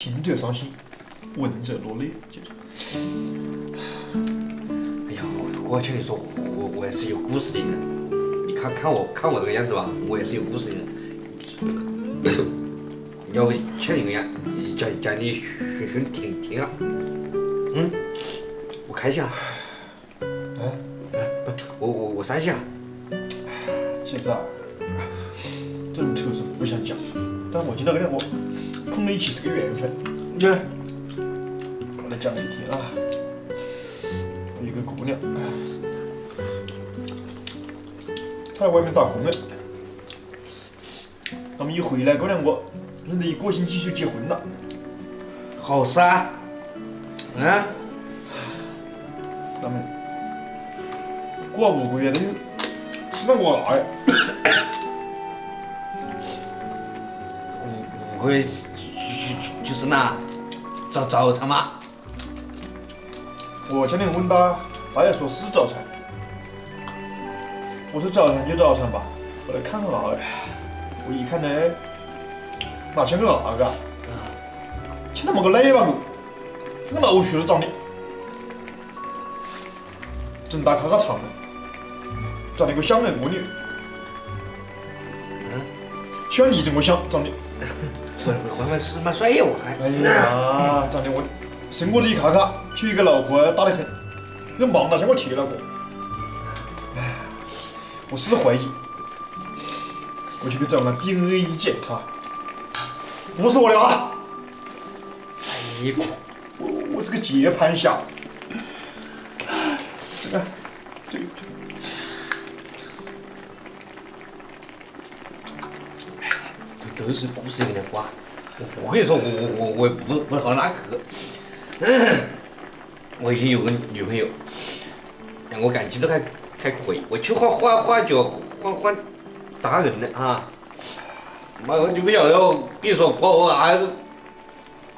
听者伤心，闻者落泪。哎呀，我我跟你说，我我也是有故事的人。你看看我看我这个样子吧，我也是有故事的人。要不像你个样，讲讲你学学听听啊。嗯，我看一下。嗯，我我我删一下。其实啊，这种丑事不想讲，但我听到这个我碰在一起是个缘分。你我来讲给你听啊，我有个姑娘，她在外面打工的，他们一回来过两个，认得一个星期就结婚了。好噻。嗯，他们过了五个月了又生了个儿，五五个月就是那早早餐嘛。我前天问他，他也说是早餐。我说早餐就早餐吧，我来看看啊，我一看呢，哪像个儿啊？像他妈个奶巴狗，像个老鼠子长的，整大咔咔长的，长得个像个蜗牛，嗯，像你这么像长的。我我还蛮是蛮帅呀，我还。哎呀，长得我生我这一咔咔，娶一个老婆大得很，那忙了像我铁老哥。哎，我是怀疑，我去给找了 DNA 一检查，不是我的啊，哎呀，我我是个接盘侠。这个，这个，都都是故事里面的瓜。我我跟你说，我我我我也不不好哪去。我以前有个女朋友，两个感情都还还可以。我去换换换脚换换打人的啊！妈，你不晓得，我跟你说，我我儿子，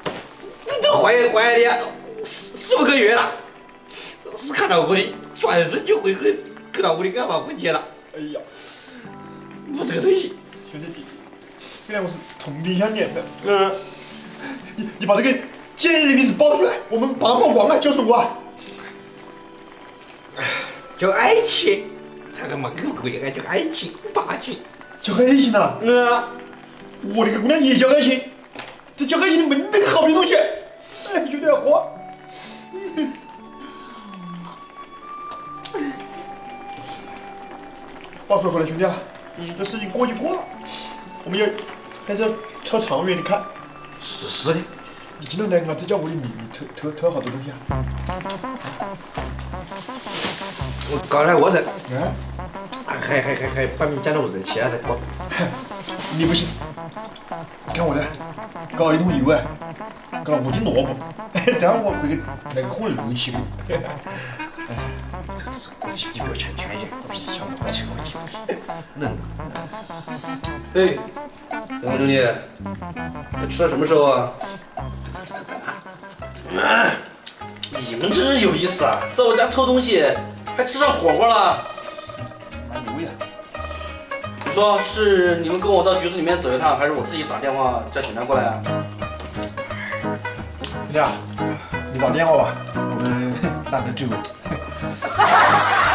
你都怀怀了四四五个月了，是看到我的，转身就回去去到屋里干嘛回去了，哎呀，不这个东西。兄弟，这两个是同病相怜的。嗯。你你把这个贱人的名字报出来，我们把它曝光了，就是我？叫爱情，他他妈狗鬼啊！叫爱情，霸气。叫爱情呐！嗯，我那个姑娘也叫爱情，这叫爱情的没那个好的东西，哎，有点花。话说回来，兄弟啊，这事情过就过了，我们要还是要超长远的看。是是的。你今天来俺这家屋里，你你偷偷偷好多东西啊？我刚来我在，嗯，还还还还把你讲到我这去了在搞。你不行，你看我这，搞一桶油啊，搞五斤萝卜，等下我回去那个火肉起锅。哎，这是过去你不要强强一点，我比小我吃过去。能。哎，两个兄弟，这吃到什么时候啊？你们真是有意思啊，在我家偷东西，还吃上火锅了。蛮牛呀！你说是你们跟我到局子里面走一趟，还是我自己打电话叫警察过来啊？兄弟啊，你打电话吧，我们懒得走。